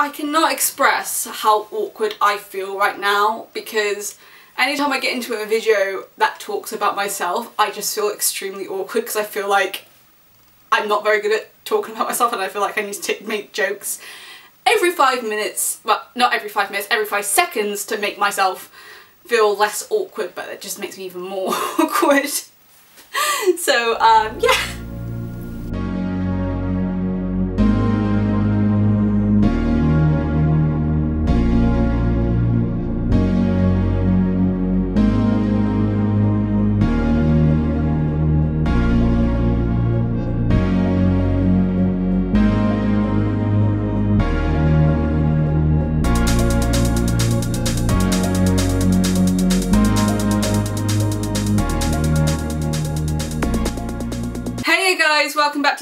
I cannot express how awkward I feel right now because anytime I get into a video that talks about myself, I just feel extremely awkward because I feel like I'm not very good at talking about myself and I feel like I need to make jokes every five minutes, well, not every five minutes, every five seconds to make myself feel less awkward, but it just makes me even more awkward. So, um, yeah.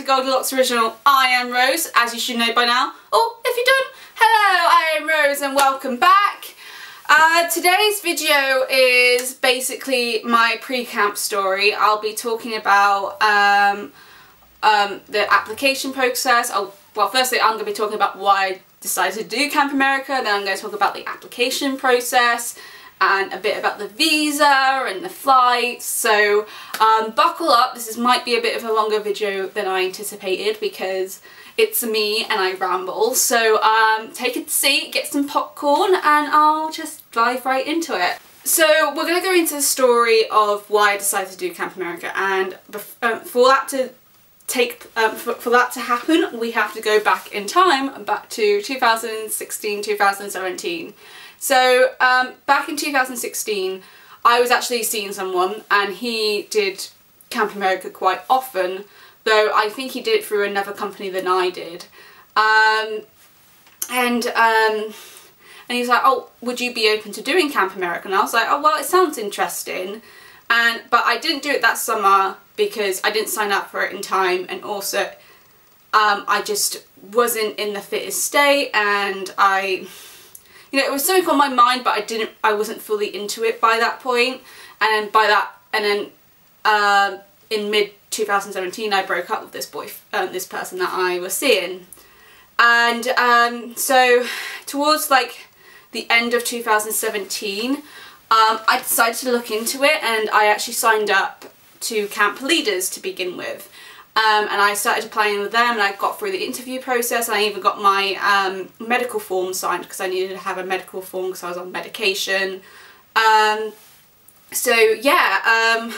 Goldilocks Original. I am Rose, as you should know by now. Oh, if you don't, hello, I am Rose and welcome back. Uh, today's video is basically my pre-camp story. I'll be talking about um, um, the application process. I'll, well, firstly, I'm going to be talking about why I decided to do Camp America, then I'm going to talk about the application process, and a bit about the visa and the flights. So um, buckle up. This is, might be a bit of a longer video than I anticipated because it's me and I ramble. So um, take a seat get some popcorn and I'll just dive right into it. So we're going to go into the story of why I decided to do Camp America. And um, for that to take um, for, for, that to happen we have to go back in time back to 2016 2017 so um, back in 2016, I was actually seeing someone and he did Camp America quite often, though I think he did it through another company than I did. Um, and um, and he's like, oh, would you be open to doing Camp America? And I was like, oh, well, it sounds interesting. And But I didn't do it that summer because I didn't sign up for it in time and also um, I just wasn't in the fittest state and I you know, it was something on my mind, but I didn't, I wasn't fully into it by that point. And then by that, and then uh, in mid 2017, I broke up with this boy, um, this person that I was seeing. And um, so towards like the end of 2017, um, I decided to look into it and I actually signed up to Camp Leaders to begin with. Um, and I started applying with them and I got through the interview process and I even got my um, medical form signed because I needed to have a medical form because I was on medication. Um, so yeah, um,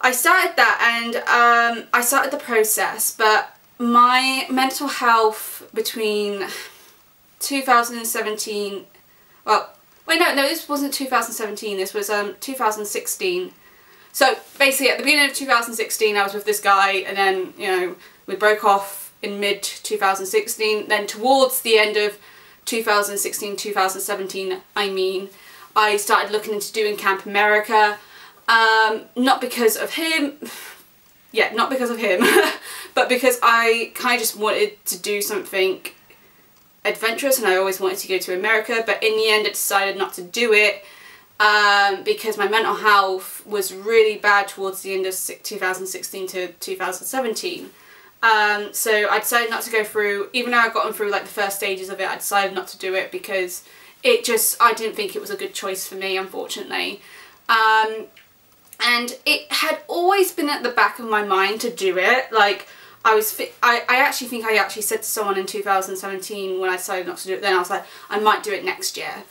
I started that and um, I started the process but my mental health between 2017, well, wait no, no this wasn't 2017, this was um, 2016 so basically at the beginning of 2016 I was with this guy and then, you know, we broke off in mid 2016. Then towards the end of 2016, 2017, I mean, I started looking into doing Camp America. Um, not because of him, yeah, not because of him, but because I kind of just wanted to do something adventurous and I always wanted to go to America, but in the end I decided not to do it um, because my mental health was really bad towards the end of 2016 to 2017. Um, so I decided not to go through, even though I'd gotten through like the first stages of it, I decided not to do it because it just, I didn't think it was a good choice for me, unfortunately. Um, and it had always been at the back of my mind to do it, like, I was, I, I actually think I actually said to someone in 2017 when I decided not to do it then, I was like, I might do it next year.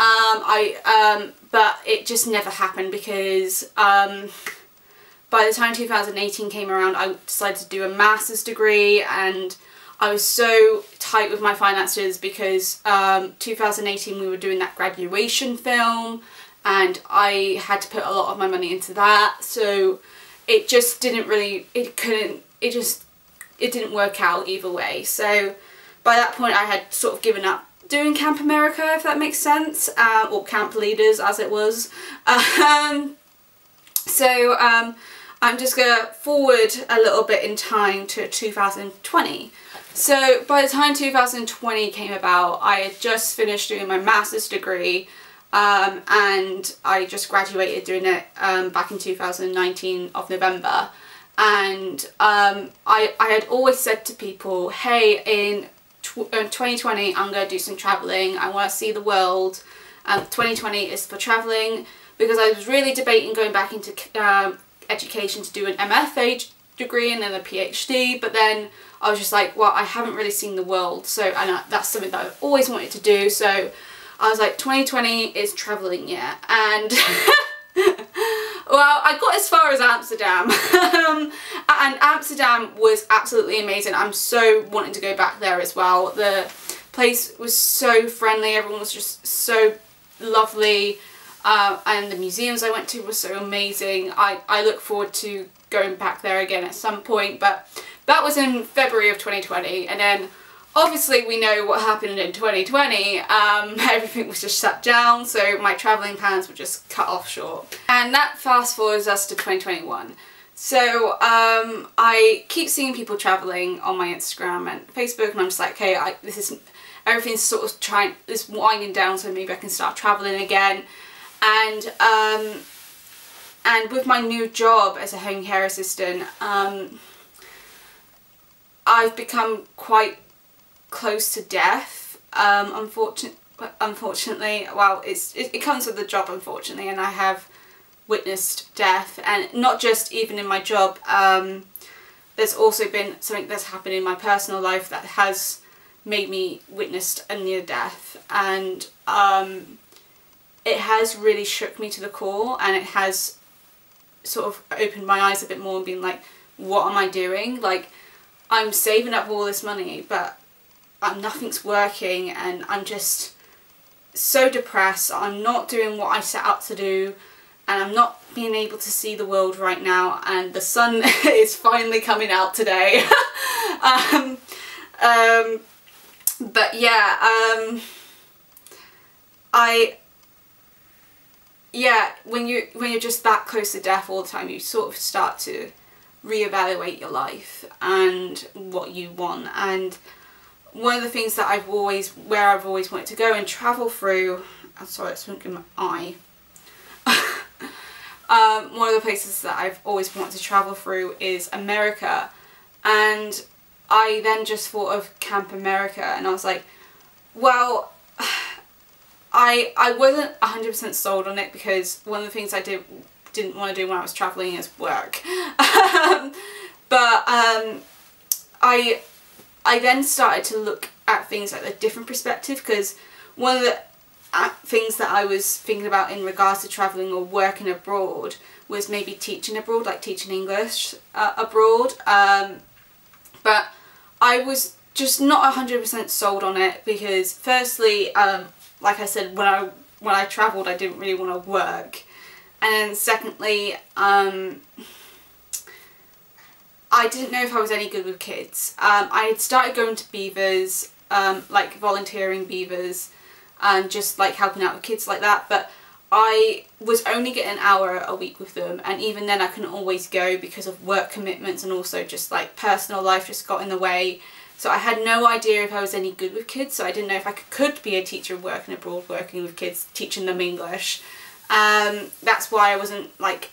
Um, I, um, but it just never happened because um, by the time 2018 came around I decided to do a master's degree and I was so tight with my finances because um, 2018 we were doing that graduation film and I had to put a lot of my money into that. So it just didn't really, it couldn't, it just, it didn't work out either way. So by that point I had sort of given up doing Camp America, if that makes sense, uh, or Camp Leaders as it was. Um, so um, I'm just going to forward a little bit in time to 2020. So by the time 2020 came about, I had just finished doing my master's degree um, and I just graduated doing it um, back in 2019 of November and um, I, I had always said to people, hey, in 2020 I'm going to do some travelling. I want to see the world. Um, 2020 is for travelling because I was really debating going back into um, education to do an MFA degree and then a PhD but then I was just like well I haven't really seen the world so and that's something that I've always wanted to do so I was like 2020 is travelling yeah and well I got as far as Amsterdam. Um, and Amsterdam was absolutely amazing. I'm so wanting to go back there as well. The place was so friendly. Everyone was just so lovely. Uh, and the museums I went to were so amazing. I, I look forward to going back there again at some point. But that was in February of 2020 and then Obviously we know what happened in 2020, um, everything was just shut down so my travelling plans were just cut off short. And that fast forwards us to 2021. So um, I keep seeing people travelling on my Instagram and Facebook and I'm just like, okay, I, this is, everything's sort of trying, this winding down so maybe I can start travelling again. And um, and with my new job as a home care assistant, um, I've become quite close to death. Um, unfortunately, unfortunately, well, it's it, it comes with the job, unfortunately, and I have witnessed death, and not just even in my job. Um, there's also been something that's happened in my personal life that has made me witnessed a near death, and um, it has really shook me to the core, and it has sort of opened my eyes a bit more and been like, what am I doing? Like, I'm saving up all this money, but um, nothing's working and I'm just so depressed. I'm not doing what I set out to do and I'm not being able to see the world right now and the sun is finally coming out today. um, um, but yeah, um, I yeah, when you when you're just that close to death all the time, you sort of start to reevaluate your life and what you want and one of the things that I've always, where I've always wanted to go and travel through, I'm sorry, it's in my eye. um, one of the places that I've always wanted to travel through is America. And I then just thought of Camp America and I was like, well, I I wasn't 100% sold on it because one of the things I did, didn't want to do when I was travelling is work. Um, but um, I I then started to look at things like a different perspective because one of the uh, things that I was thinking about in regards to travelling or working abroad was maybe teaching abroad, like teaching English uh, abroad. Um, but I was just not 100% sold on it because firstly, um, like I said, when I when I travelled I didn't really want to work. And then secondly, um, I didn't know if I was any good with kids. Um, I had started going to beavers, um, like volunteering beavers and just like helping out with kids like that but I was only getting an hour a week with them and even then I couldn't always go because of work commitments and also just like personal life just got in the way so I had no idea if I was any good with kids so I didn't know if I could be a teacher working abroad working with kids teaching them English um, that's why I wasn't like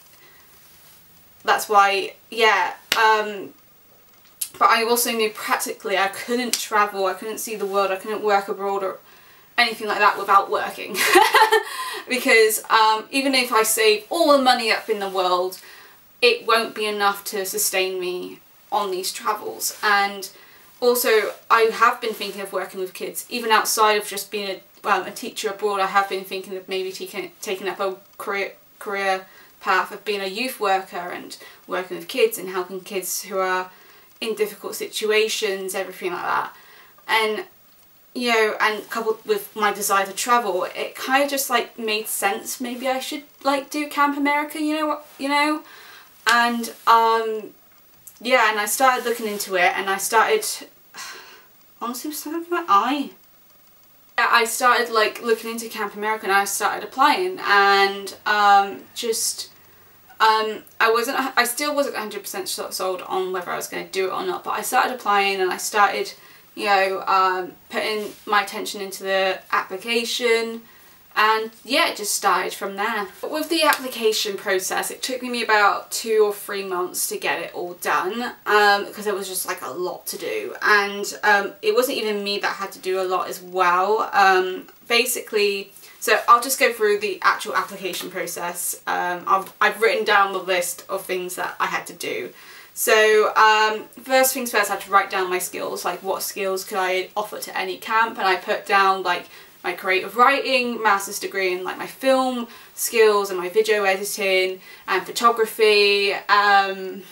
that's why yeah um, but I also knew practically I couldn't travel, I couldn't see the world, I couldn't work abroad or anything like that without working. because um, even if I save all the money up in the world, it won't be enough to sustain me on these travels. And also, I have been thinking of working with kids, even outside of just being a, um, a teacher abroad, I have been thinking of maybe taking, taking up a career, career path of being a youth worker and working with kids and helping kids who are in difficult situations, everything like that. And you know, and coupled with my desire to travel, it kind of just like made sense. Maybe I should like do Camp America, you know, you know, and um, yeah, and I started looking into it, and I started honestly, starting my eye. I started like looking into Camp America and I started applying and um, just um, I wasn't I still wasn't 100% sold on whether I was going to do it or not but I started applying and I started you know um, putting my attention into the application and yeah, it just started from there. But with the application process, it took me about two or three months to get it all done um, because it was just like a lot to do. And um, it wasn't even me that had to do a lot as well. Um, basically, so I'll just go through the actual application process. Um, I've, I've written down the list of things that I had to do. So um, first things first, I had to write down my skills, like what skills could I offer to any camp, and I put down like my creative writing, master's degree and like my film skills and my video editing and photography. Um,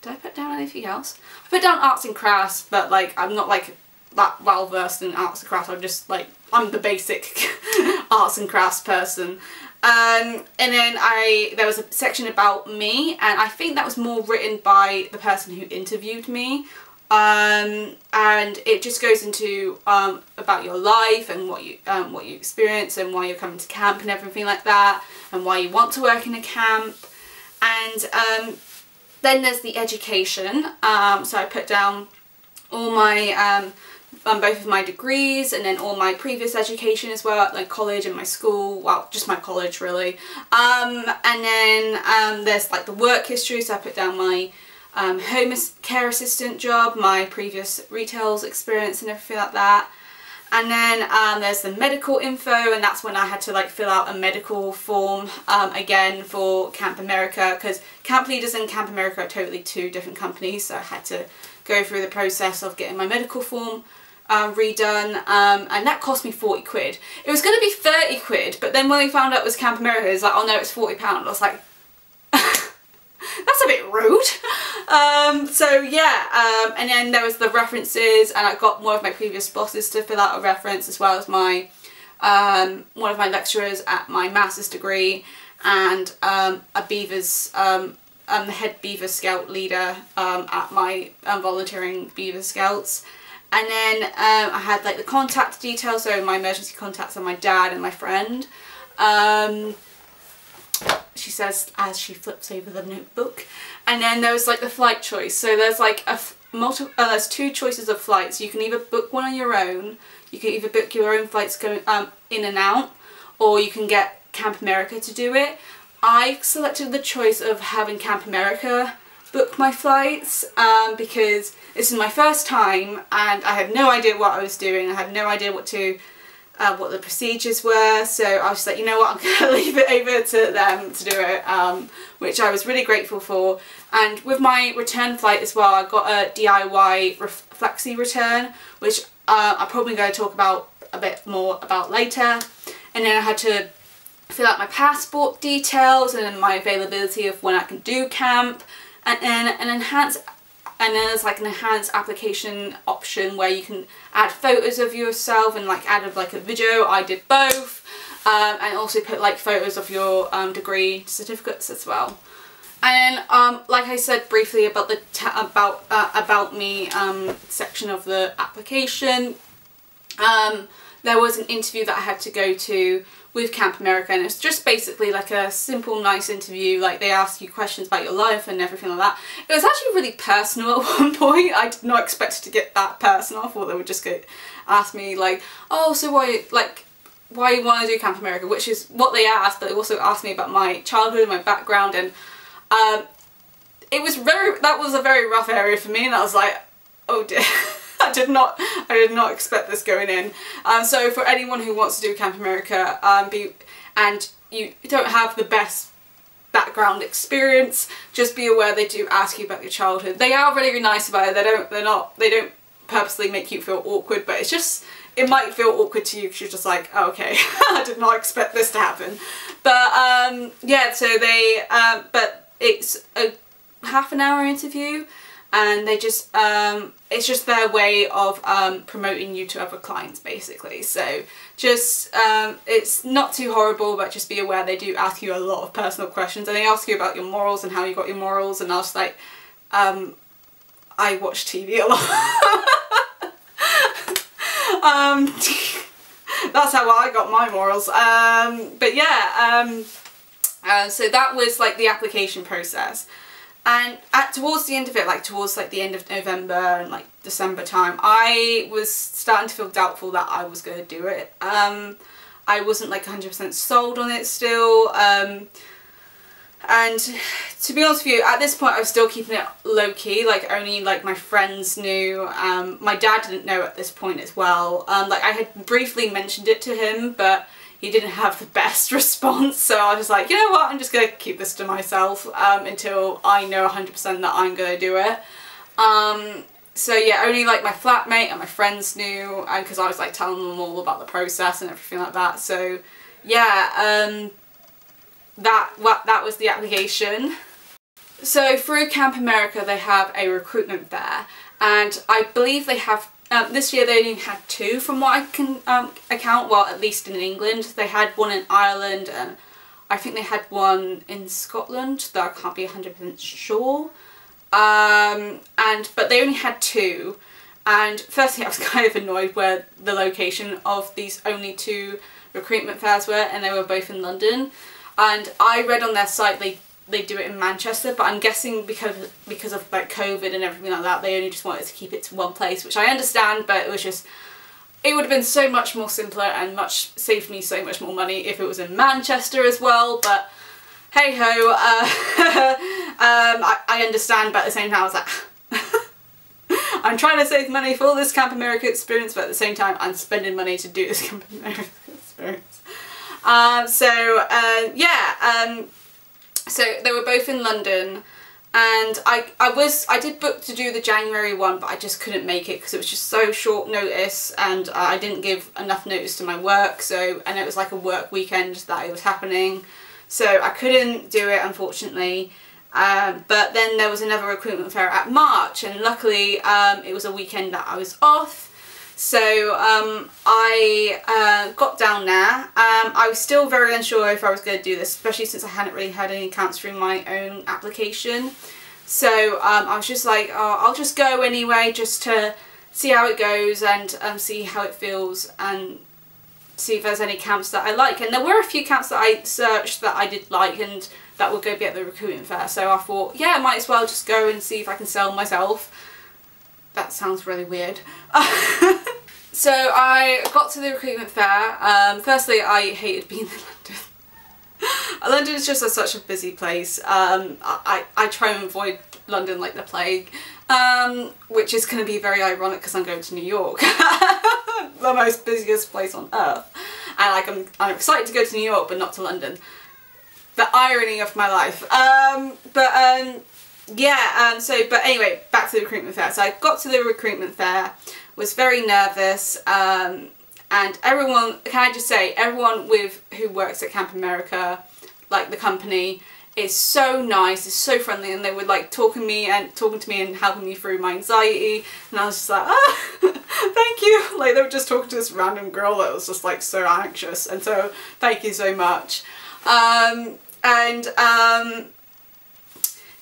did I put down anything else? I put down arts and crafts, but like I'm not like that well versed in arts and crafts. I'm just like I'm the basic arts and crafts person. Um, and then I there was a section about me, and I think that was more written by the person who interviewed me. Um, and it just goes into um, about your life and what you um, what you experience and why you're coming to camp and everything like that, and why you want to work in a camp. And um, then there's the education. Um, so I put down all my um, both of my degrees and then all my previous education as well, like college and my school, well, just my college really. Um, and then um, there's like the work history, so I put down my um, home care assistant job, my previous retails experience and everything like that. And then um, there's the medical info and that's when I had to like fill out a medical form um, again for Camp America because Camp Leaders and Camp America are totally two different companies so I had to go through the process of getting my medical form um, redone um, and that cost me 40 quid. It was going to be 30 quid but then when we found out it was Camp America it was like oh no it's 40 pound. I was like that's a bit rude. Um, so yeah um, and then there was the references and I got one of my previous bosses to fill out a reference as well as my um, one of my lecturers at my master's degree and um, a Beavers um, I'm the head Beaver Scout leader um, at my volunteering Beaver Scouts and then um, I had like the contact details, so my emergency contacts are my dad and my friend. She says as she flips over the notebook. And then there was like the flight choice. So there's like a multi uh, there's two choices of flights. You can either book one on your own, you can either book your own flights going um, in and out, or you can get Camp America to do it. I selected the choice of having Camp America book my flights um, because this is my first time and I had no idea what I was doing. I had no idea what to uh, what the procedures were. So I was like you know what I'm going to leave it over to them to do it um, which I was really grateful for. And with my return flight as well I got a DIY flexi return which uh, I'm probably going to talk about a bit more about later. And then I had to fill out my passport details and my availability of when I can do camp and then an enhanced and then there's like an enhanced application option where you can add photos of yourself and like add like a video. I did both. Um, and also put like photos of your um, degree certificates as well. And um, like I said briefly about the about uh, about me um, section of the application um, there was an interview that I had to go to with Camp America and it's just basically like a simple nice interview like they ask you questions about your life and everything like that. It was actually really personal at one point. I did not expect to get that personal. I thought they would just go ask me like oh so why like why you want to do Camp America which is what they asked but they also asked me about my childhood and my background and um, it was very that was a very rough area for me and I was like oh dear I did not I did not expect this going in. Um, so for anyone who wants to do Camp America um, be, and you don't have the best background experience, just be aware they do ask you about your childhood. They are really, nice about it. They don't they're not they don't purposely make you feel awkward, but it's just it might feel awkward to you because you're just like, oh, okay, I did not expect this to happen. But um, yeah, so they, uh, but it's a half an hour interview and they just um, it's just their way of um, promoting you to other clients basically. So just um, it's not too horrible but just be aware they do ask you a lot of personal questions. And they ask you about your morals and how you got your morals. And I was like um, I watch TV a lot. Um, that's how I got my morals. Um, but yeah uh, so that was like the application process and at towards the end of it like towards like the end of November and like December time I was starting to feel doubtful that I was going to do it um I wasn't like 100% sold on it still. Um, and to be honest with you, at this point I was still keeping it low-key, like only like my friends knew. Um, my dad didn't know at this point as well. Um, like I had briefly mentioned it to him, but he didn't have the best response. So I was like, you know what, I'm just to keep this to myself um, until I know 100% that I'm to do it. Um, so yeah, only like my flatmate and my friends knew, and because I was like telling them all about the process and everything like that. So yeah, um, that what that was the application. So through Camp America they have a recruitment fair and I believe they have um, this year they only had two from what I can um, account, well at least in England. They had one in Ireland and I think they had one in Scotland that I can't be 100% sure. Um, and But they only had two and firstly I was kind of annoyed where the location of these only two recruitment fairs were and they were both in London and I read on their site they they do it in Manchester but I'm guessing because because of like COVID and everything like that they only just wanted to keep it to one place which I understand but it was just it would have been so much more simpler and much saved me so much more money if it was in Manchester as well but hey ho uh, um, I, I understand but at the same time I was like I'm trying to save money for this Camp America experience but at the same time I'm spending money to do this Camp America experience. Um, so uh, yeah, um, so they were both in London and I, I was I did book to do the January one but I just couldn't make it because it was just so short notice and I didn't give enough notice to my work so and it was like a work weekend that it was happening. So I couldn't do it unfortunately. Um, but then there was another recruitment fair at March and luckily um, it was a weekend that I was off so um, I uh, got down there. Um, I was still very unsure if I was going to do this, especially since I hadn't really had any accounts through my own application. So um, I was just like, oh, I'll just go anyway, just to see how it goes and um, see how it feels and see if there's any camps that I like. And there were a few camps that I searched that I did like and that would go be at the recruitment fair. So I thought, yeah, I might as well just go and see if I can sell myself. That sounds really weird. so I got to the recruitment fair. Um, firstly, I hated being in London. London is just a, such a busy place. Um, I, I try and avoid London like the plague, um, which is going to be very ironic because I'm going to New York, the most busiest place on earth. And like I'm, I'm excited to go to New York but not to London. The irony of my life. Um, but um, yeah, um, so, but anyway, back to the recruitment fair. So I got to the recruitment fair, was very nervous, um, and everyone, can I just say, everyone with who works at Camp America, like the company, is so nice, is so friendly, and they were like talking me and talking to me and helping me through my anxiety, and I was just like, ah, thank you. Like they were just talking to this random girl that was just like so anxious, and so thank you so much. Um, and um,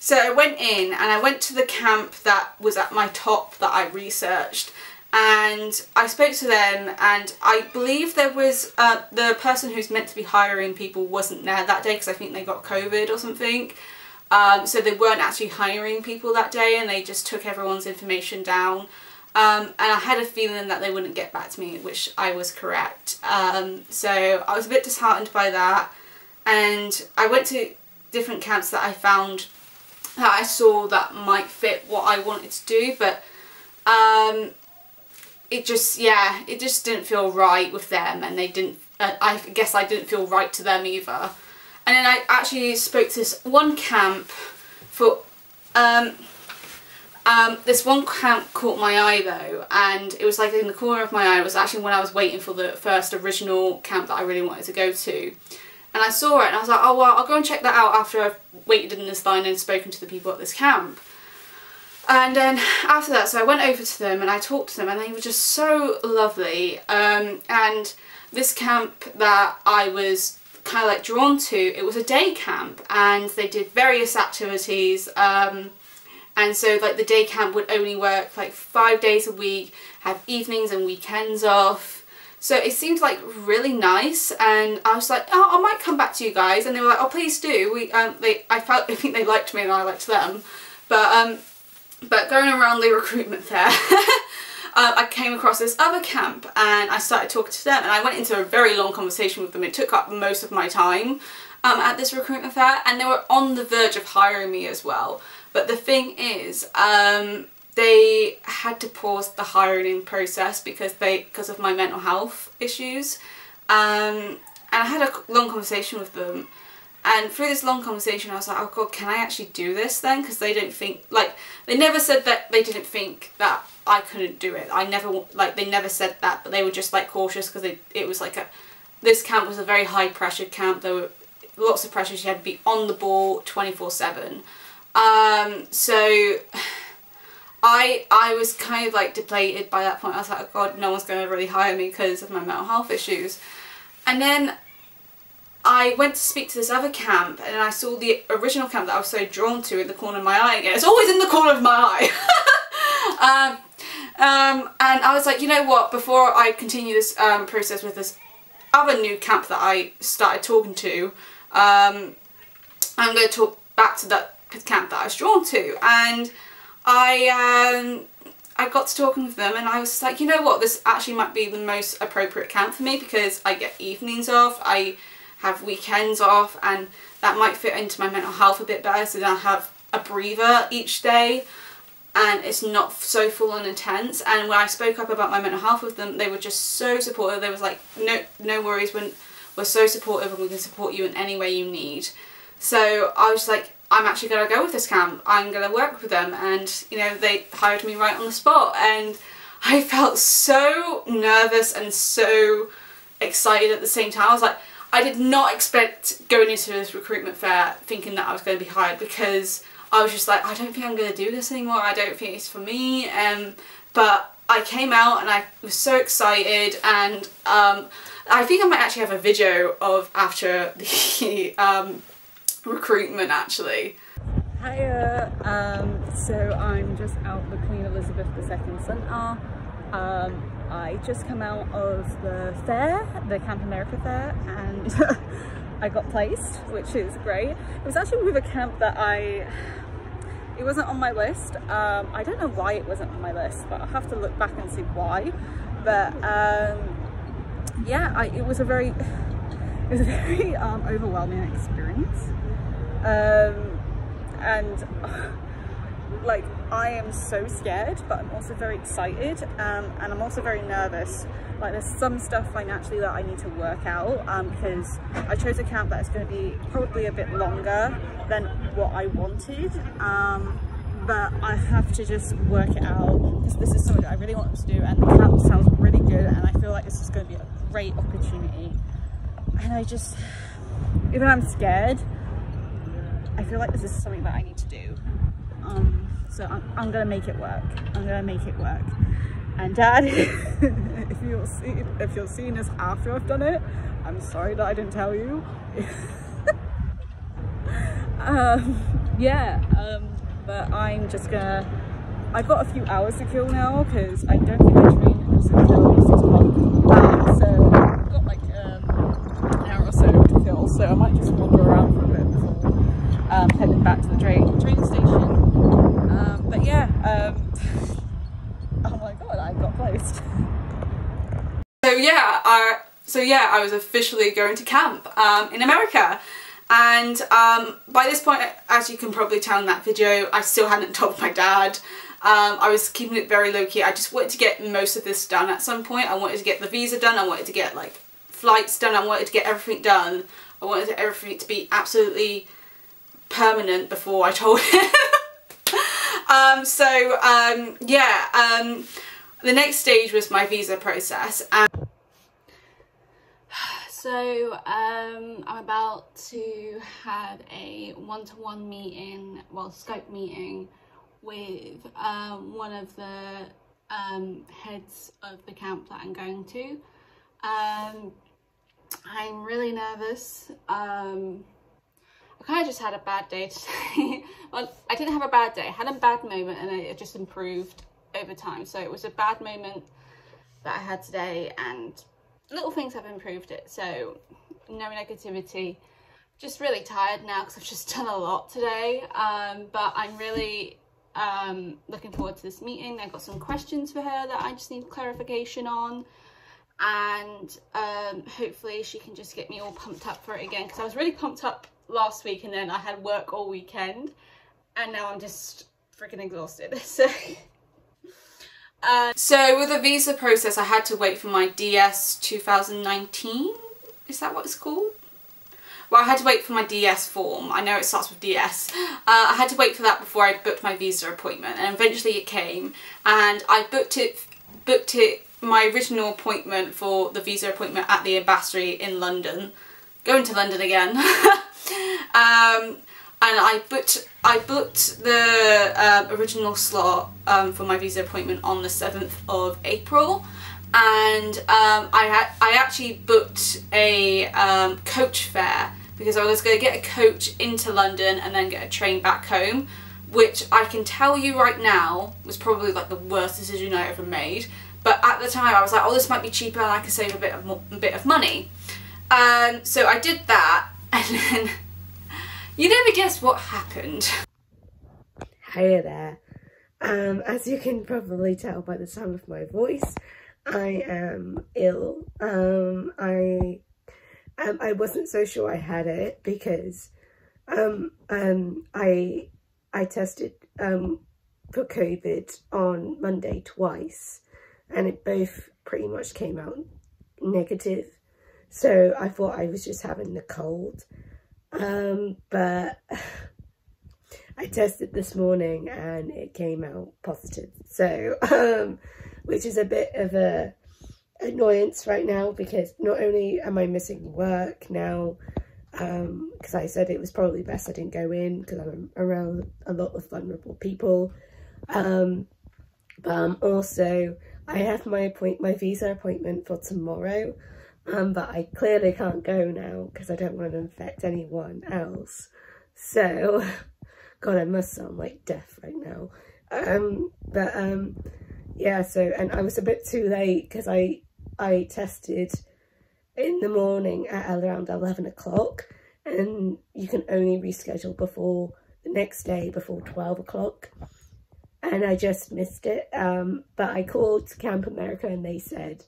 so I went in and I went to the camp that was at my top that I researched and I spoke to them and I believe there was uh, the person who's meant to be hiring people wasn't there that day because I think they got COVID or something. Um, so they weren't actually hiring people that day and they just took everyone's information down. Um, and I had a feeling that they wouldn't get back to me, which I was correct. Um, so I was a bit disheartened by that. And I went to different camps that I found that I saw that might fit what I wanted to do but um, it just yeah it just didn't feel right with them and they didn't uh, I guess I didn't feel right to them either. And then I actually spoke to this one camp for um, um, this one camp caught my eye though and it was like in the corner of my eye it was actually when I was waiting for the first original camp that I really wanted to go to and I saw it and I was like, oh well, I'll go and check that out after I've waited in this line and spoken to the people at this camp. And then after that, so I went over to them and I talked to them and they were just so lovely. Um, and this camp that I was kind of like drawn to, it was a day camp and they did various activities. Um, and so like the day camp would only work like five days a week, have evenings and weekends off. So it seemed like really nice and I was like, oh, I might come back to you guys. And they were like, oh, please do. We, um, they, I felt, I think they liked me and I liked them. But, um, but going around the recruitment fair, uh, I came across this other camp and I started talking to them and I went into a very long conversation with them. It took up most of my time um, at this recruitment fair and they were on the verge of hiring me as well. But the thing is, um, they had to pause the hiring process because they because of my mental health issues. Um, and I had a long conversation with them and through this long conversation I was like, oh god, can I actually do this then? Because they don't think, like, they never said that they didn't think that I couldn't do it. I never, like, they never said that, but they were just, like, cautious because it was like a, this camp was a very high pressure camp. There were lots of pressure. She had to be on the ball 24-7. Um, so... I I was kind of like depleted by that point. I was like, oh god, no one's going to really hire me because of my mental health issues. And then I went to speak to this other camp and I saw the original camp that I was so drawn to in the corner of my eye again. It's always in the corner of my eye. um, um, and I was like, you know what, before I continue this um, process with this other new camp that I started talking to, um, I'm going to talk back to that camp that I was drawn to. And I um, I got to talking with them and I was like, you know what, this actually might be the most appropriate camp for me because I get evenings off, I have weekends off and that might fit into my mental health a bit better so then I have a breather each day and it's not so full and intense. And when I spoke up about my mental health with them they were just so supportive. They was like no no worries. When we're so supportive and we can support you in any way you need. So I was like I'm actually going to go with this camp I'm going to work with them and you know they hired me right on the spot and I felt so nervous and so excited at the same time I was like I did not expect going into this recruitment fair thinking that I was going to be hired because I was just like, I don't think I'm going to do this anymore. I don't think it's for me. Um, but I came out and I was so excited and um, I think I might actually have a video of after the um, recruitment actually. Hiya, um, so I'm just out the Queen Elizabeth II Centre. Um, I just come out of the fair, the Camp America fair, and I got placed, which is great. It was actually with a camp that I, it wasn't on my list. Um, I don't know why it wasn't on my list, but I'll have to look back and see why. But um, yeah, I, it was a very, it was a very um, overwhelming experience. Um, and like I am so scared but I'm also very excited um, and I'm also very nervous. Like there's some stuff financially that I need to work out um, because I chose a camp that is going to be probably a bit longer than what I wanted um, but I have to just work it out because this is something that I really want to do and the camp sounds really good and I feel like this is going to be a great opportunity. And I just even I'm scared I feel like this is something that I need to do um, so I'm, I'm gonna make it work. I'm gonna make it work. And dad, if you're see, if you're seeing this after I've done it, I'm sorry that I didn't tell you. um, yeah, um, but I'm just gonna, I've got a few hours to kill now because I don't think I train until 6 o'clock. Um, so I've got like um, an hour or so to kill, so I might just wander around for a bit um, heading back to the train, train station. Um, but yeah, um, oh my god, I got placed. So yeah, I, so yeah, I was officially going to camp um, in America. And um, by this point, as you can probably tell in that video, I still hadn't told my dad. Um, I was keeping it very low-key. I just wanted to get most of this done at some point. I wanted to get the visa done. I wanted to get like flights done. I wanted to get everything done. I wanted everything to be absolutely permanent before I told him. Um, so um, yeah, um, the next stage was my visa process. And so um, I'm about to have a one-to-one -one meeting, well Skype meeting with um, one of the um, heads of the camp that I'm going to. Um, I'm really nervous. Um, I kind of just had a bad day today. well, I didn't have a bad day. I had a bad moment and it just improved over time. So it was a bad moment that I had today and little things have improved it. So no negativity. Just really tired now because I've just done a lot today. Um, but I'm really um, looking forward to this meeting. I've got some questions for her that I just need clarification on. And um, hopefully she can just get me all pumped up for it again. Because I was really pumped up last week and then I had work all weekend. And now I'm just freaking exhausted. So... Uh, so with the visa process, I had to wait for my DS 2019. Is that what it's called? Well, I had to wait for my DS form. I know it starts with DS. Uh, I had to wait for that before I booked my visa appointment and eventually it came and I booked it, booked it, my original appointment for the visa appointment at the ambassador in London. Going to London again. um, and I booked I booked the uh, original slot um, for my visa appointment on the 7th of April and um, I, had I actually booked a um, coach fare because I was going to get a coach into London and then get a train back home, which I can tell you right now was probably like the worst decision I ever made. But at the time I was like, oh, this might be cheaper and I can save a bit of, a bit of money. Um, so I did that and then you never guess what happened. Hiya there. Um, as you can probably tell by the sound of my voice, I am ill. Um, I um, I wasn't so sure I had it because um, um, I I tested um, for COVID on Monday twice and it both pretty much came out negative. So I thought I was just having the cold. Um, but I tested this morning and it came out positive. So, um, which is a bit of a annoyance right now because not only am I missing work now, because um, I said it was probably best I didn't go in because I'm around a lot of vulnerable people. Um, but um, also I have my appoint my visa appointment for tomorrow, um, but I clearly can't go now because I don't want to infect anyone else. So, God, I must sound like deaf right now. Um, but um, yeah, so and I was a bit too late because I I tested in the morning at around 11 o'clock and you can only reschedule before the next day before 12 o'clock and I just missed it um, but I called Camp America and they said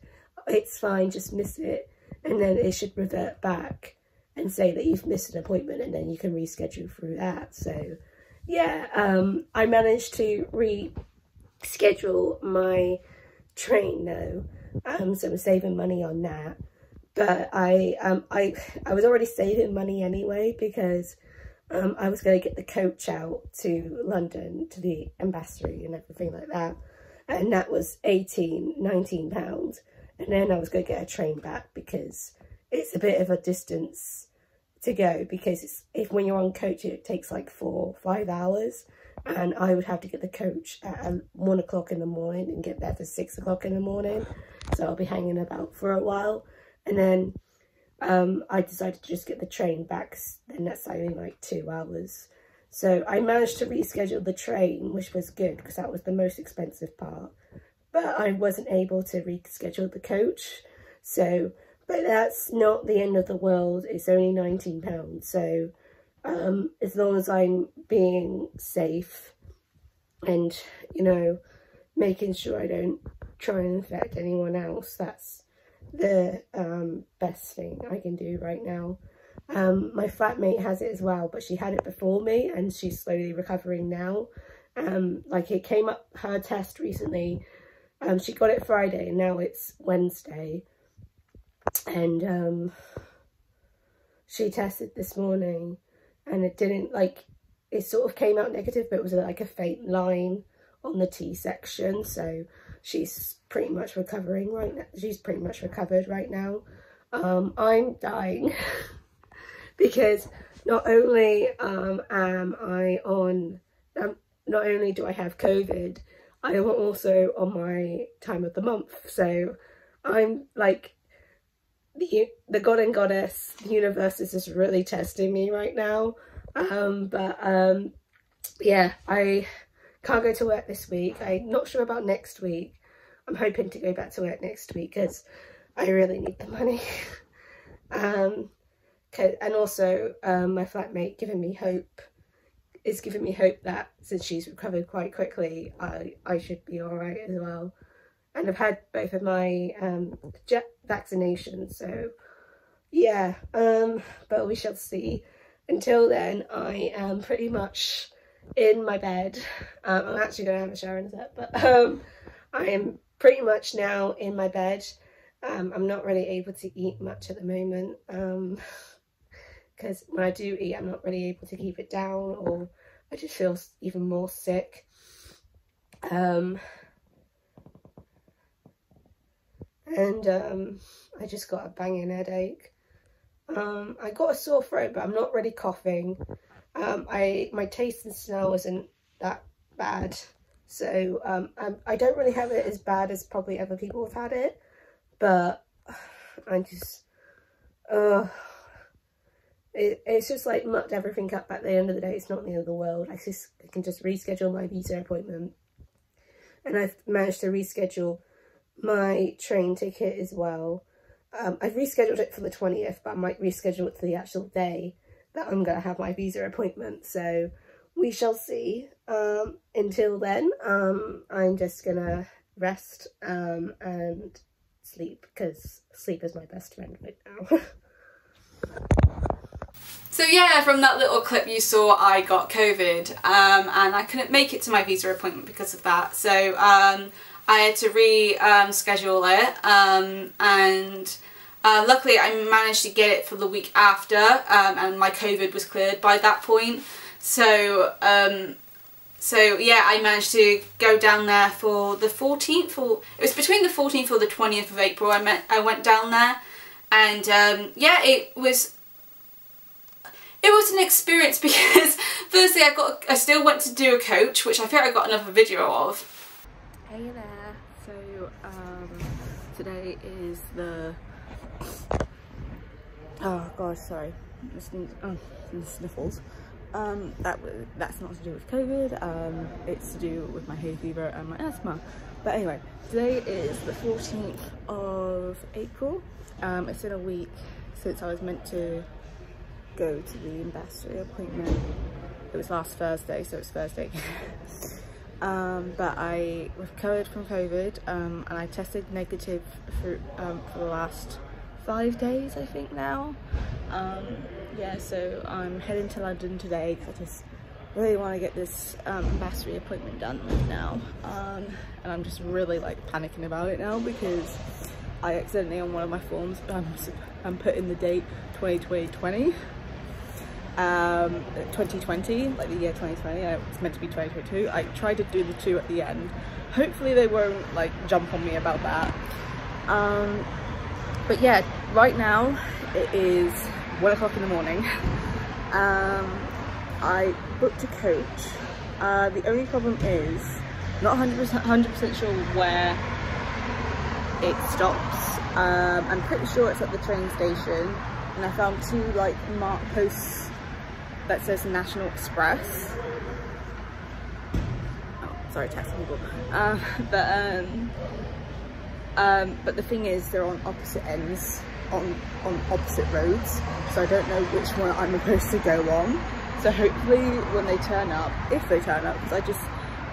it's fine just miss it and then it should revert back and say that you've missed an appointment and then you can reschedule through that so yeah um, I managed to reschedule my train though um, so I'm saving money on that. But I, um, I, I was already saving money anyway because um, I was going to get the coach out to London to the ambassador and everything like that. And that was 18, 19 pounds. And then I was going to get a train back because it's a bit of a distance to go because if when you're on coach it takes like four five hours and I would have to get the coach at um, one o'clock in the morning and get there for six o'clock in the morning so I'll be hanging about for a while. And then um, I decided to just get the train back, and that's only like two hours. So I managed to reschedule the train, which was good because that was the most expensive part. But I wasn't able to reschedule the coach. So, but that's not the end of the world. It's only £19. So um, as long as I'm being safe and, you know, making sure I don't try and infect anyone else. That's the um, best thing I can do right now. Um, my flatmate has it as well, but she had it before me and she's slowly recovering now. Um, like it came up her test recently. Um, she got it Friday and now it's Wednesday. And um, she tested this morning and it didn't like, it sort of came out negative, but it was like a faint line on the T section. So she's pretty much recovering right now. She's pretty much recovered right now. Um, I'm dying because not only um, am I on, um, not only do I have COVID, I am also on my time of the month. So I'm like, the, the god and goddess, the universe is just really testing me right now. Um, but um, yeah, I can't go to work this week. I'm not sure about next week. I'm hoping to go back to work next week because I really need the money. um, and also um, my flatmate giving me hope it's given me hope that since she's recovered quite quickly, I, I should be all right as well. And I've had both of my um, jet vaccinations, so yeah, um, but we shall see. Until then, I am pretty much in my bed. Um, I'm actually going to have a shower in a sec, but um, I am pretty much now in my bed. Um, I'm not really able to eat much at the moment because when I do eat, I'm not really able to keep it down or I just feel even more sick. Um, and um, I just got a banging headache. Um, I got a sore throat, but I'm not really coughing. Um, I my taste and smell isn't that bad, so um, I'm, I don't really have it as bad as probably other people have had it, but I just, uh, it, it's just like mucked everything up at the end of the day. It's not the end of the world. I just I can just reschedule my visa appointment, and I've managed to reschedule my train ticket as well. Um, I've rescheduled it for the 20th, but I might reschedule it for the actual day that I'm going to have my visa appointment. So we shall see. Um, until then, um, I'm just going to rest um, and sleep because sleep is my best friend right now. So yeah, from that little clip you saw, I got COVID um, and I couldn't make it to my visa appointment because of that. So um, I had to reschedule it um, and uh, luckily I managed to get it for the week after um, and my COVID was cleared by that point. So um, so yeah, I managed to go down there for the 14th or it was between the 14th or the 20th of April I met I went down there and um, yeah it was it was an experience because firstly I got I still went to do a coach which I think I got another video of. Hey there, so um, today is the oh god sorry oh, sniffles um, that that's not to do with COVID, um, it's to do with my hay fever and my asthma. But anyway, today is the 14th of April. Um, it's been a week since I was meant to go to the ambassador appointment. It was last Thursday, so it's Thursday. um, but I recovered from COVID um, and I tested negative for, um, for the last five days I think now um, yeah so I'm heading to London today because I just really want to get this um, ambassador appointment done now um, and I'm just really like panicking about it now because I accidentally on one of my forms I'm putting the date 2020 um 2020 like the year 2020 it's meant to be 2022 I tried to do the two at the end. Hopefully they won't like jump on me about that. Um but yeah right now it is one o'clock in the morning. Um i booked a coach. Uh the only problem is not 100 100 sure where it stops. Um i'm pretty sure it's at the train station and i found two like mark posts that says national express. Oh sorry text google uh, but um um, but the thing is, they're on opposite ends, on, on opposite roads, so I don't know which one I'm supposed to go on. So hopefully when they turn up, if they turn up, because I just,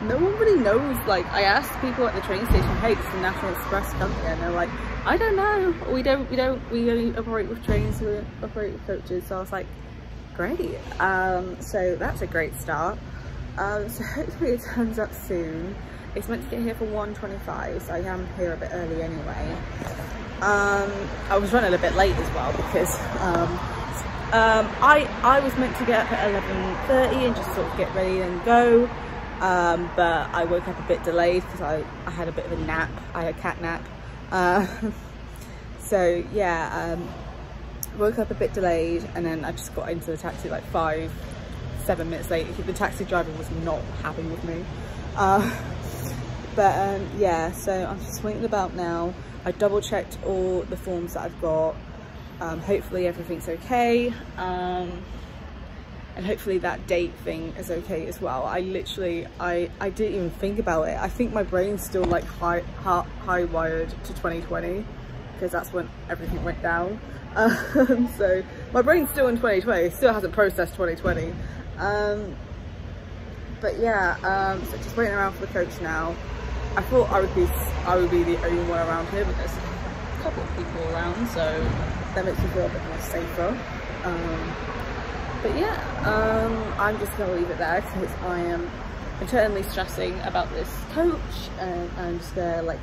no one really knows, like, I asked people at the train station, hey, it's the National Express company, and they're like, I don't know, we don't, we don't, we only operate with trains, we operate with coaches, so I was like, great. Um, so that's a great start. Um, so hopefully it turns up soon. It's meant to get here for 1.25, so I am here a bit early anyway. Um, I was running a bit late as well because um, um, I, I was meant to get up at 11.30 and just sort of get ready and go. Um, but I woke up a bit delayed because I, I had a bit of a nap. I had a cat nap. Uh, so yeah, woke up a bit delayed and then I just got into the taxi like five, seven minutes late. The taxi driver was not happy with me. Uh, but um, yeah so I'm just waiting about now. I double checked all the forms that I've got. Um, hopefully everything's okay. Um, and hopefully that date thing is okay as well. I literally I I didn't even think about it. I think my brain's still like high high, high wired to 2020 because that's when everything went down um, so my brain's still in 2020 still hasn't processed 2020 um, but yeah, um, so just waiting around for the coach now. I thought I would be I would be the only one around here, but there's a couple of people around, so that makes me feel a bit more safer. Um, but yeah, um, I'm just gonna leave it there because I am internally stressing about this coach, and I'm just gonna like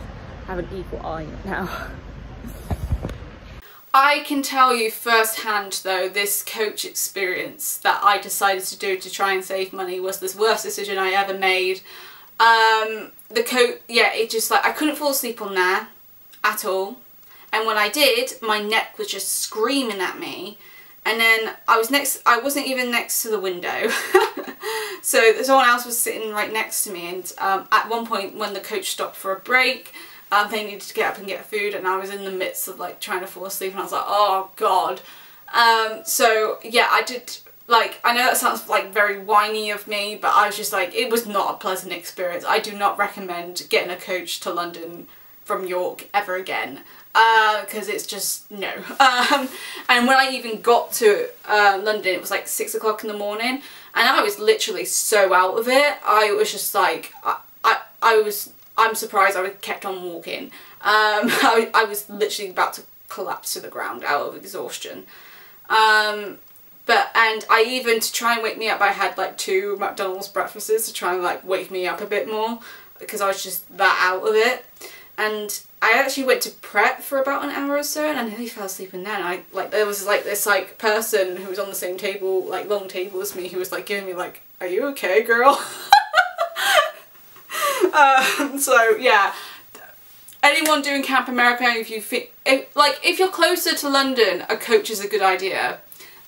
have an equal eye now. I can tell you firsthand though, this coach experience that I decided to do to try and save money was the worst decision I ever made. Um, the coat, yeah, it just like, I couldn't fall asleep on there at all. And when I did, my neck was just screaming at me. And then I was next, I wasn't even next to the window. so someone else was sitting right next to me. And um, at one point when the coach stopped for a break, um, they needed to get up and get food and I was in the midst of like trying to fall asleep and I was like, oh god. Um, so yeah, I did like, I know that sounds like very whiny of me, but I was just like, it was not a pleasant experience. I do not recommend getting a coach to London from York ever again because uh, it's just no. Um, and when I even got to uh, London, it was like six o'clock in the morning, and I was literally so out of it. I was just like, I, I, I was I'm surprised I kept on walking. Um, I, I, was literally about to collapse to the ground out of exhaustion. Um, but, and I even, to try and wake me up, I had like two McDonald's breakfasts to try and like wake me up a bit more because I was just that out of it. And I actually went to Pret for about an hour or so and I nearly fell asleep in there I like there was like this like person who was on the same table like long table as me who was like giving me like are you okay girl Um, so yeah, anyone doing Camp America, if you think, if, like if you're closer to London, a coach is a good idea.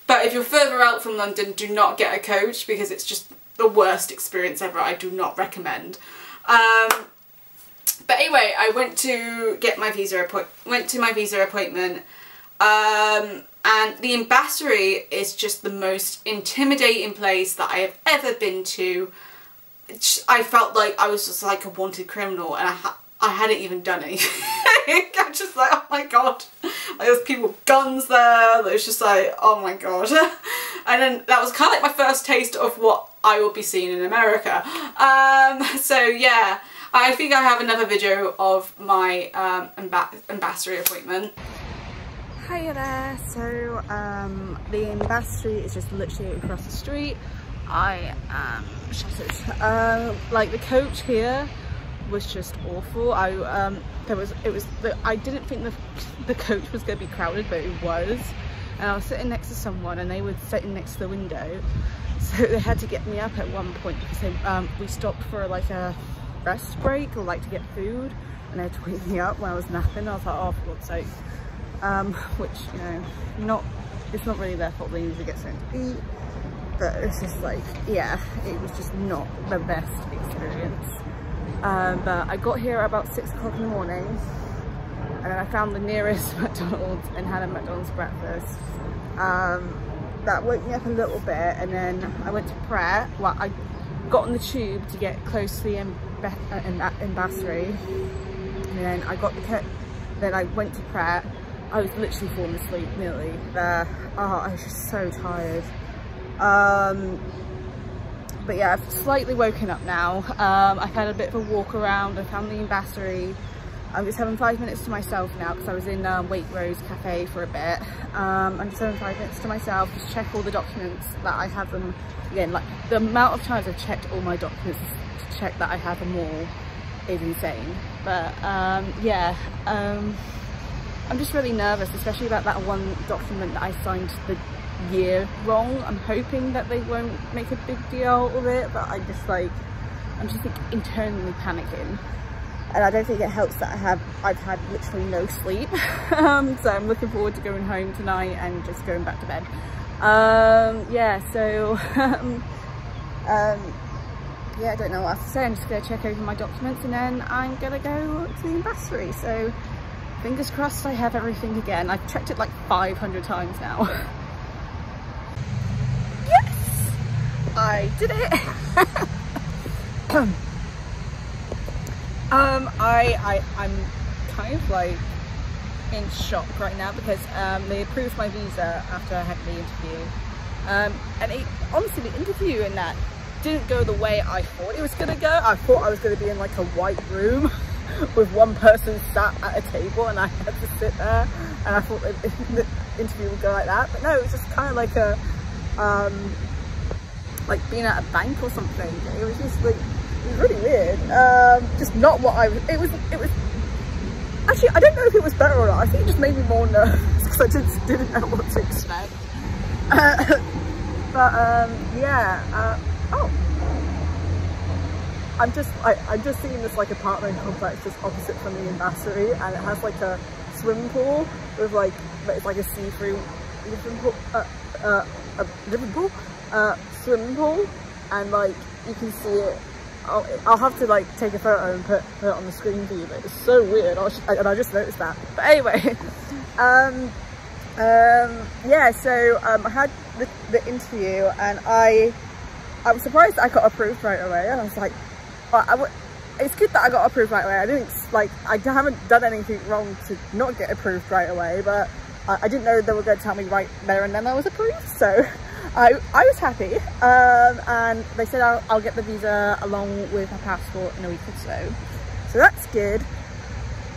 But if you're further out from London, do not get a coach because it's just the worst experience ever. I do not recommend. Um, but anyway, I went to get my visa appoint went to my visa appointment. Um, and the embassy is just the most intimidating place that I have ever been to. I felt like I was just like a wanted criminal and I, ha I hadn't even done anything. I'm just like, oh my god. Like, there's people with guns there. There's just like, oh my god. and then that was kind of like my first taste of what I will be seeing in America. Um, so yeah, I think I have another video of my um, amb ambassador appointment. Hiya there. So um, the ambassador is just literally across the street. I am shattered. Uh, like the coach here was just awful. I um, there was it was the, I didn't think the the coach was going to be crowded, but it was. And I was sitting next to someone, and they were sitting next to the window, so they had to get me up at one point because they, um, we stopped for like a rest break or like to get food, and they had to wake me up when I was napping. I was like, oh, for God's sake. Um, which you know, not it's not really their fault. They need to get something to eat but it's just like, yeah, it was just not the best experience. Um, but I got here about six o'clock in the morning and I found the nearest McDonald's and had a McDonald's breakfast. Um, that woke me up a little bit and then I went to Pret. Well, I got on the tube to get close to the ambassador and then I got the then I went to Pret. I was literally falling asleep nearly there. Oh, I was just so tired. Um, but yeah, I've slightly woken up now. Um, I've had a bit of a walk around. I found the ambassador. I'm just having five minutes to myself now because I was in um, Waitrose Cafe for a bit. Um, I'm just having five minutes to myself, just check all the documents that I have them. Again, like the amount of times I've checked all my documents to check that I have them all is insane. But um, yeah, um, I'm just really nervous, especially about that one document that I signed the year wrong. I'm hoping that they won't make a big deal of it, but I just like, I'm just like internally panicking. And I don't think it helps that I have, I've had literally no sleep. um, so I'm looking forward to going home tonight and just going back to bed. Um, yeah, so, um, um, yeah, I don't know what else to say. I'm just gonna check over my documents and then I'm gonna go to the ambassador. So fingers crossed I have everything again. I've checked it like 500 times now. I did it. um, I, I, I'm kind of like in shock right now because um, they approved my visa after I had the interview. Um, and it, honestly, the interview in that didn't go the way I thought it was gonna go. I thought I was gonna be in like a white room with one person sat at a table and I had to sit there and I thought the interview would go like that but no it was just kind of like a um like being at a bank or something. It was just like it was really weird. Um just not what I was it was it was actually I don't know if it was better or not. I think it just made me more nervous because I just didn't know what to expect. Uh, but um yeah uh, oh. I'm just I, I'm just seeing this like apartment complex just opposite from the ambassador and it has like a swimming pool with like it's like a see-through pool uh, uh, a living pool uh, swimming pool and like you can see it I'll, I'll have to like take a photo and put, put it on the screen for you but it's so weird I was, and I just noticed that but anyway um um yeah so um I had the, the interview and I I was surprised I got approved right away and I was like but I w it's good that I got approved right away. I didn't like I haven't done anything wrong to not get approved right away, but I, I didn't know they were going to tell me right there and then I was approved. So I I was happy, um, and they said I'll, I'll get the visa along with my passport in a week or so. So that's good.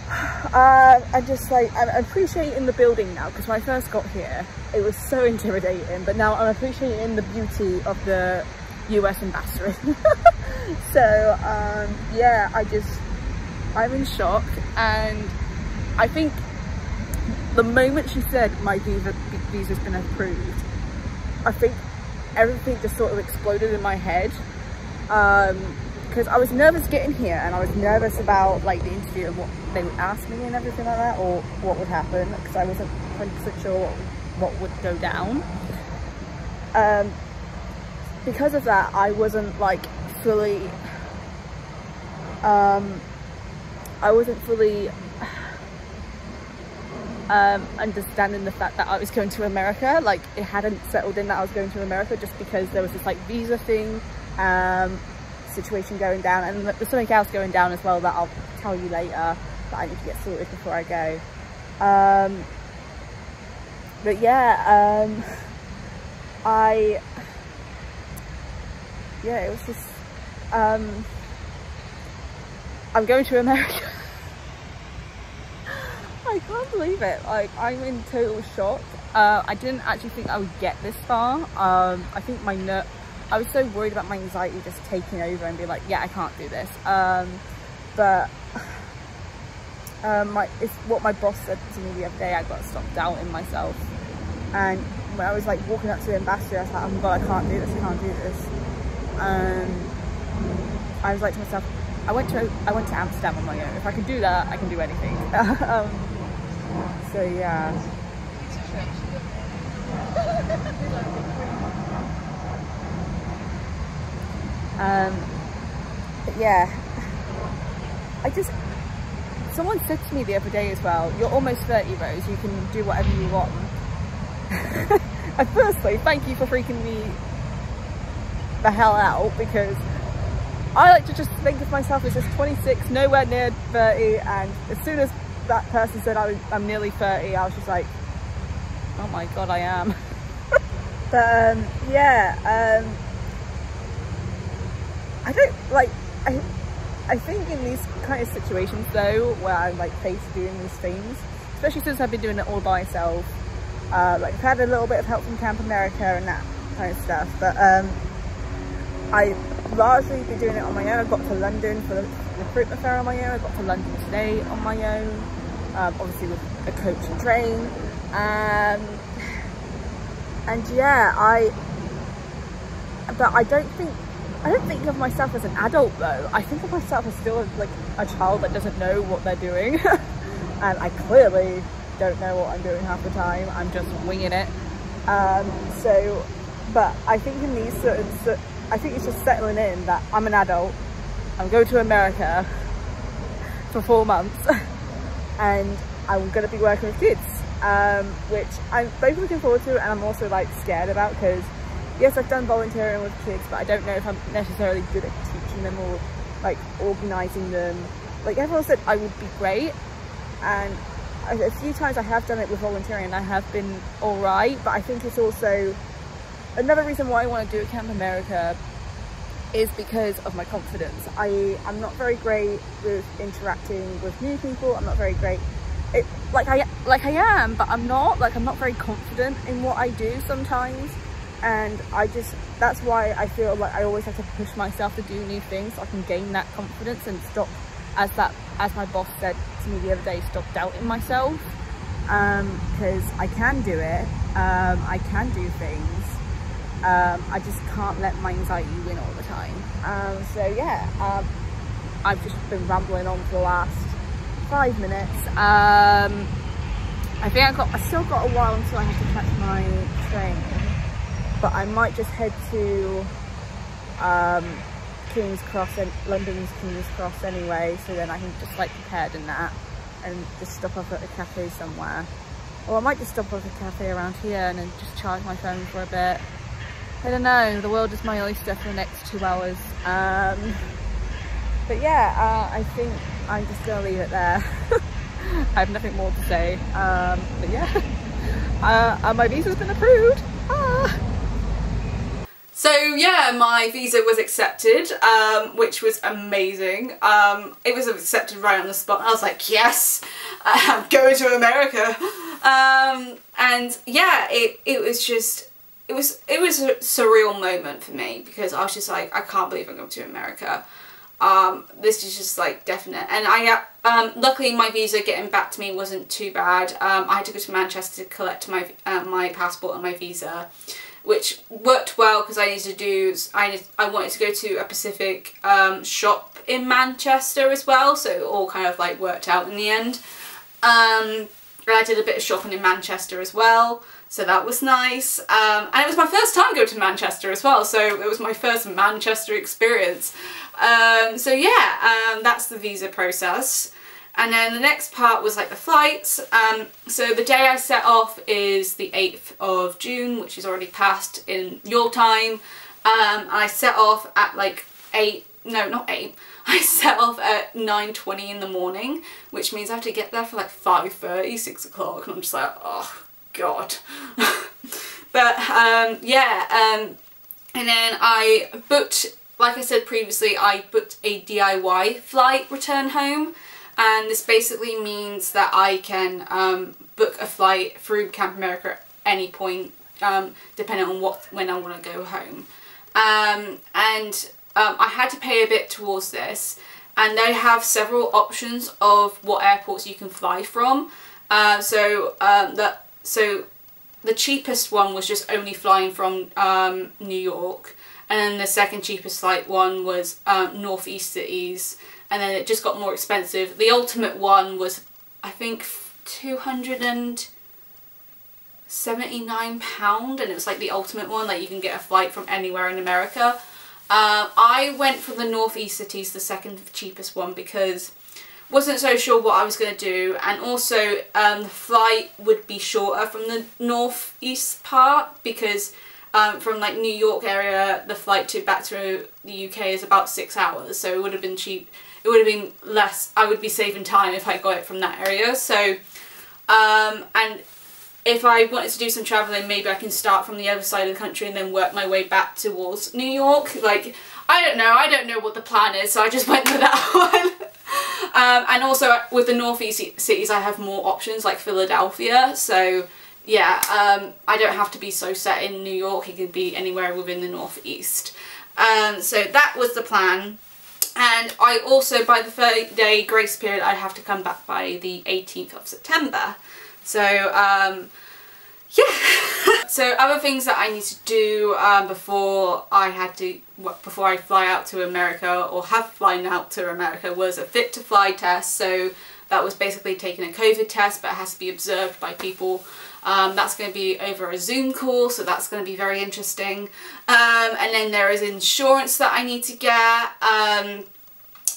Uh, I'm just like I'm appreciating the building now because when I first got here it was so intimidating but now I'm appreciating the beauty of the US ambassador so um, yeah I just I'm in shock and I think the moment she said my visa visa's been approved I think everything just sort of exploded in my head because um, I was nervous getting here and I was nervous about like the interview and what they would ask me and everything like that or what would happen because I wasn't 100% sure what, what, would go down. Um, because of that I wasn't like fully um, I wasn't fully um, understanding the fact that I was going to America like it hadn't settled in that I was going to America just because there was this like visa thing um, situation going down and there's something else going down as well that I'll tell you later that I need to get sorted before I go um, but yeah um, I yeah it was just um, I'm going to America. I can't believe it. Like, I'm in total shock. Uh, I didn't actually think I would get this far. Um, I think my ner I was so worried about my anxiety just taking over and be like, yeah, I can't do this. Um, but um, my, it's what my boss said to me the other day. I got to stop doubting myself. And when I was like walking up to the ambassador, I was like, oh my god, I can't do this. I can't do this. Um, I was like to myself, I went to I went to Amsterdam on my own. If I can do that, I can do anything. um, so yeah. um, but yeah, I just someone said to me the other day as well. You're almost 30, Rose. You can do whatever you want. and firstly, thank you for freaking me the hell out because I like to just think of myself as just 26, nowhere near 30, and as soon as that person said I was, I'm nearly 30, I was just like, oh my god, I am. but um, yeah, um, I don't like, I, I think in these kind of situations though, where I'm like faced doing these things, especially since I've been doing it all by myself, uh, like I've had a little bit of help from Camp America and that kind of stuff, but um, I largely been doing it on my own. I got to London for the recruitment fair on my own. I got to London today on my own, um, obviously with a coach and train. Um, and yeah, I, but I don't think, I don't think of myself as an adult though. I think of myself as still like a child that doesn't know what they're doing. and I clearly don't know what I'm doing half the time. I'm just winging it. Um, so, but I think in these certain, I think it's just settling in that I'm an adult, I'm going to America for four months and I'm going to be working with kids, um, which I'm both looking forward to and I'm also like scared about because yes, I've done volunteering with kids, but I don't know if I'm necessarily good at teaching them or like organising them. Like everyone said I would be great and a few times I have done it with volunteering and I have been all right, but I think it's also another reason why I want to do Camp America is because of my confidence. I am not very great with interacting with new people. I'm not very great. It, like I like I am, but I'm not. Like I'm not very confident in what I do sometimes, and I just that's why I feel like I always have to push myself to do new things so I can gain that confidence and stop, as that as my boss said to me the other day, stop doubting myself because um, I can do it. Um, I can do things um, I just can't let my anxiety win all the time. Um, so yeah, um, I've just been rambling on for the last five minutes. Um, I think I've got, I still got a while until I have to catch my train, but I might just head to um, King's Cross and London's King's Cross anyway, so then I can just like prepared in that and just stop off at a cafe somewhere. Or I might just stop off at a cafe around here and then just charge my phone for a bit I don't know, the world is my oyster for the next two hours. Um, but yeah, uh, I think I'm just gonna leave it there. I have nothing more to say. Um, but yeah, uh, my visa's been approved. Ah. So yeah, my visa was accepted, um, which was amazing. Um, it was accepted right on the spot. I was like, yes, I'm going to America. Um, and yeah, it, it was just it was it was a surreal moment for me because I was just like I can't believe I'm going to America. Um, this is just like definite and I um, luckily my visa getting back to me wasn't too bad. Um, I had to go to Manchester to collect my uh, my passport and my visa which worked well because I needed to do I I wanted to go to a Pacific um, shop in Manchester as well so it all kind of like worked out in the end. Um, I did a bit of shopping in Manchester as well so that was nice. Um, and it was my first time going to Manchester as well, so it was my first Manchester experience. Um, so yeah, um, that's the visa process. And then the next part was like the flights. Um, so the day I set off is the 8th of June, which is already passed in your time. Um, I set off at like 8, no not 8, I set off at 9.20 in the morning, which means I have to get there for like 5.30, 6 o'clock, and I'm just like, oh god. but um, yeah, um, and then I booked, like I said previously, I booked a DIY flight return home and this basically means that I can um, book a flight through Camp America at any point um, depending on what when I want to go home. Um, and um, I had to pay a bit towards this and they have several options of what airports you can fly from. Uh, so um, the so the cheapest one was just only flying from um, New York and then the second cheapest flight one was um, northeast cities and then it just got more expensive. The ultimate one was I think 279 pound and it was like the ultimate one like you can get a flight from anywhere in America. Uh, I went for the northeast cities the second cheapest one because wasn't so sure what I was going to do and also um, the flight would be shorter from the northeast part because um, from like New York area the flight to back to the UK is about six hours so it would have been cheap it would have been less I would be saving time if I got it from that area. So um, and if I wanted to do some travelling maybe I can start from the other side of the country and then work my way back towards New York. Like I don't know I don't know what the plan is so I just went for that one um, and also with the northeast cities I have more options like Philadelphia. So yeah um, I don't have to be so set in New York. It can be anywhere within the northeast um, so that was the plan. And I also by the 30 day grace period I have to come back by the 18th of September. So um, yeah. so other things that I need to do um, before I had to, before I fly out to America or have flown out to America was a fit to fly test. So that was basically taking a COVID test but it has to be observed by people. Um, that's going to be over a Zoom call, so that's going to be very interesting. Um, and then there is insurance that I need to get, um,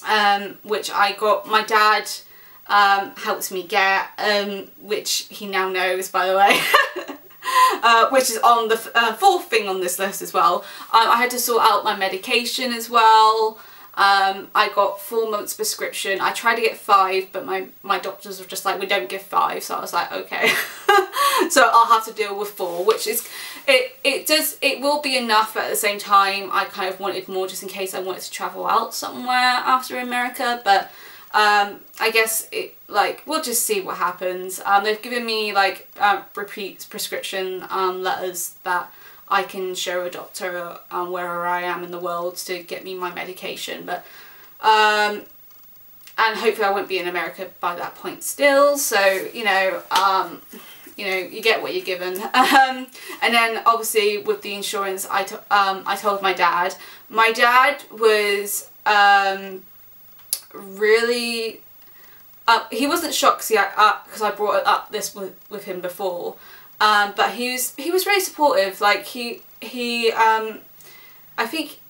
um which I got, my dad um, helps me get, um, which he now knows by the way. uh, which is on the uh, fourth thing on this list as well. Um, I had to sort out my medication as well. Um, I got four months prescription. I tried to get five, but my, my doctors were just like, we don't give five. So I was like, okay. so I'll have to deal with four, which is, it, it does, it will be enough, but at the same time, I kind of wanted more just in case I wanted to travel out somewhere after America. But um, I guess it like we'll just see what happens. Um, they've given me like uh, repeat prescription um, letters that I can show a doctor um, wherever I am in the world to get me my medication. But um, and hopefully I won't be in America by that point still. So you know, um, you know, you get what you're given. Um, and then obviously with the insurance, I um, I told my dad. My dad was um, really. Uh, he wasn't shocked yet because uh, I brought up this with, with him before, um, but he was he was really supportive. Like he he um, I think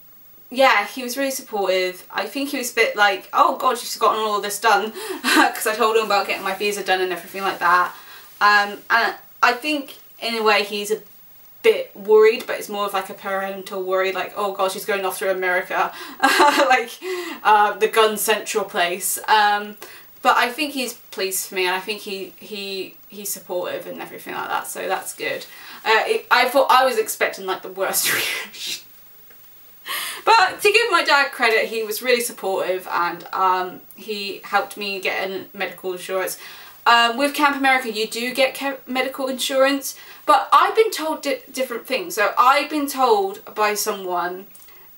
yeah he was really supportive. I think he was a bit like oh god she's gotten all this done because I told him about getting my visa done and everything like that. Um, and I think in a way he's a bit worried but it's more of like a parental worry like oh god she's going off through America. Like uh, the gun central place. Um, but I think he's pleased for me and I think he he he's supportive and everything like that so that's good. Uh, it, I thought I was expecting like the worst reaction. But to give my dad credit he was really supportive and um, he helped me get a medical insurance um, with Camp America you do get medical insurance but I've been told di different things so I've been told by someone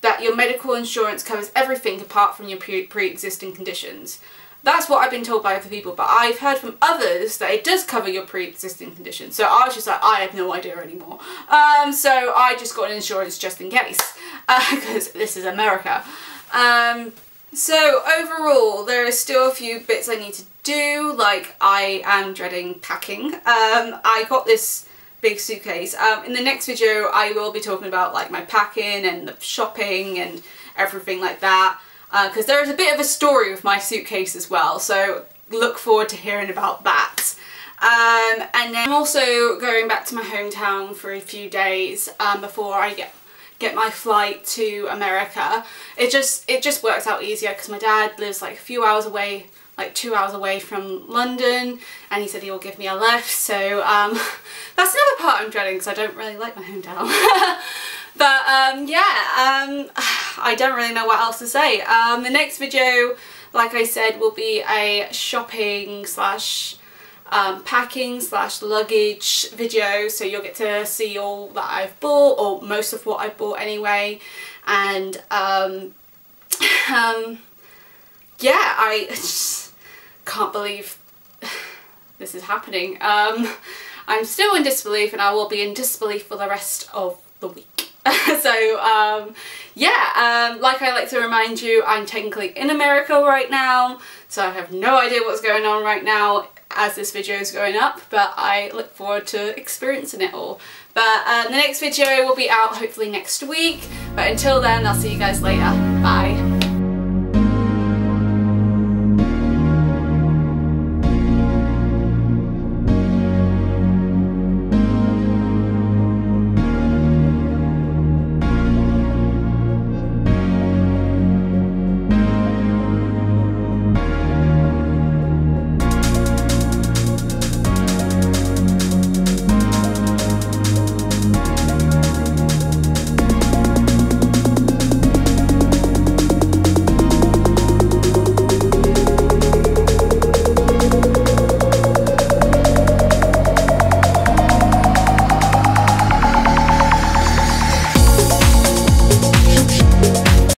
that your medical insurance covers everything apart from your pre-existing conditions that's what I've been told by other people, but I've heard from others that it does cover your pre-existing conditions. So I was just like, I have no idea anymore. Um, so I just got an insurance just in case, because uh, this is America. Um, so overall, there are still a few bits I need to do, like I am dreading packing. Um, I got this big suitcase. Um, in the next video, I will be talking about like my packing and the shopping and everything like that because uh, there is a bit of a story with my suitcase as well so look forward to hearing about that. Um, and then I'm also going back to my hometown for a few days um, before I get get my flight to America. It just it just works out easier because my dad lives like a few hours away like two hours away from London and he said he will give me a lift so um, that's another part I'm dreading because I don't really like my hometown. But um, yeah, um, I don't really know what else to say. Um, the next video, like I said, will be a shopping slash um, packing slash luggage video. So you'll get to see all that I've bought or most of what I've bought anyway. And um, um, yeah, I can't believe this is happening. I'm still in disbelief and I will be in disbelief for the rest of the week. so um, yeah, um, like I like to remind you, I'm technically in America right now, so I have no idea what's going on right now as this video is going up, but I look forward to experiencing it all. But uh, the next video will be out hopefully next week, but until then I'll see you guys later. Bye.